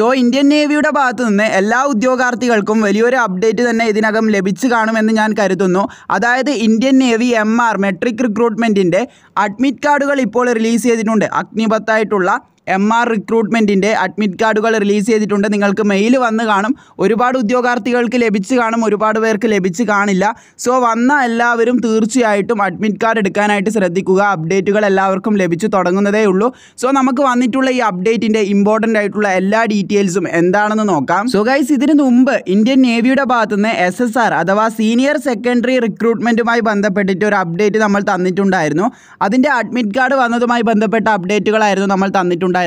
So Indian നേവിയുടെ ഭാഗത്തു നിന്ന് എല്ലാ ഉദ്യോഗാർത്ഥികൾക്കും വലിയൊരു അപ്ഡേറ്റ് തന്നെ ഇതിനകം ലഭിച്ചു കാണുമെന്ന് ഞാൻ കരുതുന്നു. അതായത് Indian Navy M R matric റിക്രൂട്ട്മെന്റിന്റെ admit കാർഡുകൾ ഇപ്പോൾ റിലീസ് ചെയ്തിട്ടുണ്ട്. അഗ്നിപത്തായിട്ടുള്ള എം ആർ റിക്രൂട്ട്മെന്റിന്റെ അഡ്മിറ്റ് കാർഡുകൾ റിലീസ് ചെയ്തിട്ടുണ്ട്. നിങ്ങൾക്ക് മെയിൽ വന്ന് കാണും. ഒരുപാട് ഉദ്യോഗാർത്ഥികൾക്ക് ലഭിച്ച് കാണും. ഒരുപാട് പേർക്ക് ലഭിച്ച് കാണില്ല. സോ വന്ന എല്ലാവരും തീർച്ചയായിട്ടും അഡ്മിറ്റ് കാർഡ് എടുക്കാനായിട്ട് ശ്രദ്ധിക്കുക. അപ്ഡേറ്റുകൾ എല്ലാവർക്കും ലഭിച്ചു തുടങ്ങുന്നതേ ഉള്ളൂ. സോ നമുക്ക് വന്നിട്ടുള്ള ഈ അപ്ഡേറ്റിന്റെ ഇമ്പോർട്ടന്റ് ആയിട്ടുള്ള എല്ലാ ഡീറ്റെയിൽസും എന്താണെന്ന് നോക്കാം. സോ ഗൈസ് ഇതിനു മുമ്പ് ഇന്ത്യൻ നേവിയുടെ ഭാഗത്തു നിന്ന് എസ് എസ് ആർ അഥവാ സീനിയർ സെക്കൻഡറി റിക്രൂട്ട്മെന്റുമായി ബന്ധപ്പെട്ടിട്ട് ഒരു അപ്ഡേറ്റ് നമ്മൾ തന്നിട്ടുണ്ടായിരുന്നു. അതിന്റെ അഡ്മിറ്റ് കാർഡ് വന്നതുമായി ബന്ധപ്പെട്ട അപ്ഡേറ്റുകളായിരുന്നു നമ്മൾ തന്നിട്ടുണ്ടായിരുന്നത്.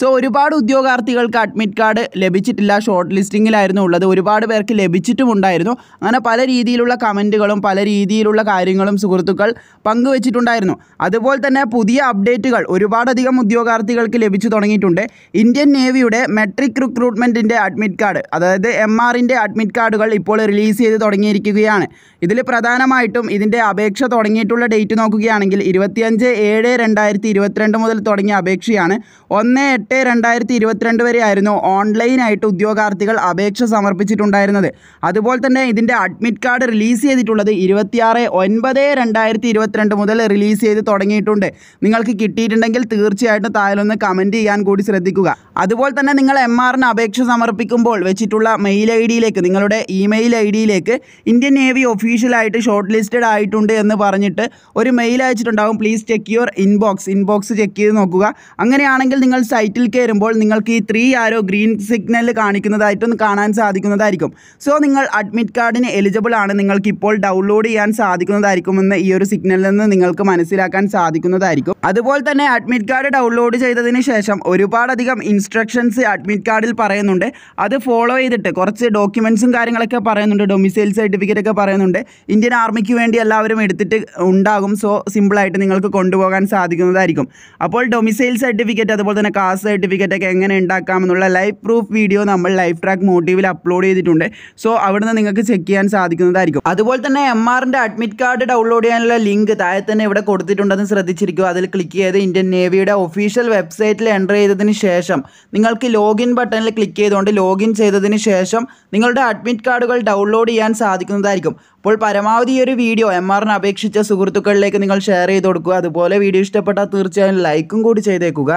സോ ഒരുപാട് ഉദ്യോഗാർത്ഥികൾക്ക് അഡ്മിറ്റ് കാർഡ് ലഭിച്ചിട്ടില്ല. ഷോർട്ട് ലിസ്റ്റിങ്ങിലായിരുന്നു ഉള്ളത്. ഒരുപാട് പേർക്ക് ലഭിച്ചിട്ടുമുണ്ടായിരുന്നു. അങ്ങനെ പല രീതിയിലുള്ള കമന്റുകളും പല രീതിയിലുള്ള കാര്യങ്ങളും സുഹൃത്തുക്കൾ പങ്കുവച്ചിട്ടുണ്ടായിരുന്നു. അതുപോലെ തന്നെ പുതിയ അപ്ഡേറ്റുകൾ ഒരുപാടധികം ഉദ്യോഗാർത്ഥികൾക്ക് ലഭിച്ചു തുടങ്ങിയിട്ടുണ്ട്. ഇന്ത്യൻ നേവിയുടെ മെട്രിക് റിക്രൂട്ട്മെന്റിന്റെ അഡ്മിറ്റ് കാർഡ് അതായത് എം ആറിന്റെ അഡ്മിറ്റ് കാർഡുകൾ ഇപ്പോൾ റിലീസ് ചെയ്ത് തുടങ്ങിയിരിക്കുകയാണ്. ഇതിൽ പ്രധാനമായിട്ടും ഇതിന്റെ അപേക്ഷ തുടങ്ങിയിട്ടുള്ള ഡേറ്റ് നോക്കുകയാണെങ്കിൽ ഇരുപത്തിയഞ്ച് ഏഴ് രണ്ടായിരത്തി ഇരുപത്തിരണ്ട് മുതൽ തുടങ്ങിയ അപേക്ഷയാണ് ഒന്ന് എട്ട് രണ്ടായിരത്തി ഇരുപത്തിരണ്ട് വരെ ആയിരുന്നു ഓൺലൈനായിട്ട് ഉദ്യോഗാർത്ഥികൾ അപേക്ഷ സമർപ്പിച്ചിട്ടുണ്ടായിരുന്നത്. അതുപോലെ തന്നെ ഇതിന്റെ അഡ്മിറ്റ് കാർഡ് റിലീസ് ചെയ്തിട്ടുള്ളത് ഇരുപത്തിയാറ് ഒൻപത് രണ്ടായിരത്തി ഇരുപത്തിരണ്ട് മുതൽ റിലീസ് ചെയ്ത് തുടങ്ങിയിട്ടുണ്ട്. നിങ്ങൾക്ക് കിട്ടിയിട്ടുണ്ടെങ്കിൽ തീർച്ചയായിട്ടും താഴെ ഒന്ന് കമന്റ് ചെയ്യാൻ കൂടി ശ്രദ്ധിക്കുക. അതുപോലെ തന്നെ നിങ്ങൾ എം ആറിന് അപേക്ഷ സമർപ്പിക്കുമ്പോൾ വെച്ചിട്ടുള്ള മെയിൽ ഐ ഡിയിലേക്ക് നിങ്ങളുടെ ഇമെയിൽ ഐ ഡിയിലേക്ക് ഇന്ത്യൻ നേവി ഒഫീഷ്യലായിട്ട് ഷോർട്ട് ലിസ്റ്റഡ് ആയിട്ടുണ്ട് എന്ന് പറഞ്ഞിട്ട് ഒരു mail അയച്ചിട്ടുണ്ടാകും please check your inbox inbox check ചെയ്ത് നോക്കുക. അങ്ങനെയാണെങ്കിൽ നിങ്ങൾ സൈറ്റിൽ കയറുമ്പോൾ നിങ്ങൾക്ക് ഈ ത്രീ ആരോ ഗ്രീൻ സിഗ്നൽ കാണിക്കുന്നതായിട്ടൊന്ന് കാണാൻ സാധിക്കുന്നതായിരിക്കും. സോ നിങ്ങൾ അഡ്മിറ്റ് കാർഡിന് എലിജിബിൾ ആണ്. നിങ്ങൾക്ക് ഇപ്പോൾ ഡൗൺലോഡ് ചെയ്യാൻ സാധിക്കുന്നതായിരിക്കുമെന്ന് ഈ ഒരു സിഗ്നലിൽ നിന്ന് നിങ്ങൾക്ക് മനസ്സിലാക്കാൻ സാധിക്കുന്നതായിരിക്കും. അതുപോലെ തന്നെ അഡ്മിറ്റ് കാർഡ് ഡൗൺലോഡ് ചെയ്തതിന് ശേഷം ഒരുപാടധികം ഇൻസ്ട്രക്ഷൻസ് അഡ്മിറ്റ് കാർഡിൽ പറയുന്നുണ്ട്. അത് ഫോളോ ചെയ്തിട്ട് കുറച്ച് ഡോക്യുമെൻസും കാര്യങ്ങളൊക്കെ പറയുന്നുണ്ട്. ഡൊമിസൈൽ സർട്ടിഫിക്കറ്റ് ഒക്കെ പറയുന്നുണ്ട്. ഇന്ത്യൻ ആർമിക്ക് വേണ്ടി എല്ലാവരും എടുത്തിട്ട് ഉണ്ടാകും. സോ സിമ്പിളായിട്ട് നിങ്ങൾക്ക് കൊണ്ടുപോകാൻ സാധിക്കുന്നതായിരിക്കും. അപ്പോൾ ഡൊമിസൈൽ സർട്ടിഫിക്കറ്റ് അതുപോലെ തന്നെ കാസ്റ്റ് സർട്ടിഫിക്കറ്റ് ഒക്കെ എങ്ങനെ ഉണ്ടാക്കാമെന്നുള്ള ലൈവ് പ്രൂഫ് വീഡിയോ നമ്മൾ ലൈഫ് ട്രാക്ക് മോട്ടീവിൽ അപ്ലോഡ് ചെയ്തിട്ടുണ്ട്. സോ അവിടുന്ന് നിങ്ങൾക്ക് ചെക്ക് ചെയ്യാൻ സാധിക്കുന്നതായിരിക്കും. അതുപോലെ തന്നെ എം ആറിന്റെ അഡ്മിറ്റ് കാർഡ് ഡൗൺലോഡ് ചെയ്യാനുള്ള ലിങ്ക് താഴെ തന്നെ ഇവിടെ കൊടുത്തിട്ടുണ്ടെന്ന് ശ്രദ്ധിച്ചിരിക്കുക. അതിൽ ക്ലിക്ക് ചെയ്ത് ഇന്ത്യൻ നേവിയുടെ ഒഫീഷ്യൽ വെബ്സൈറ്റിൽ എന്റർ ചെയ്തതിന് ശേഷം നിങ്ങൾക്ക് ലോഗിൻ ബട്ടണിൽ ക്ലിക്ക് ചെയ്തുകൊണ്ട് ലോഗിൻ ചെയ്തതിന് ശേഷം നിങ്ങളുടെ അഡ്മിറ്റ് കാർഡുകൾ ഡൗൺലോഡ് ചെയ്യാൻ സാധിക്കുന്നതായിരിക്കും. അപ്പോൾ പരമാവധി ഈ ഒരു വീഡിയോ എം ആറിന് അപേക്ഷിച്ച സുഹൃത്തുക്കളിലേക്ക് നിങ്ങൾ ഷെയർ ചെയ്ത് കൊടുക്കുക. അതുപോലെ വീഡിയോ ഇഷ്ടപ്പെട്ടാൽ തീർച്ചയായും ലൈക്കും കൂടി ചെയ്തേക്കുക.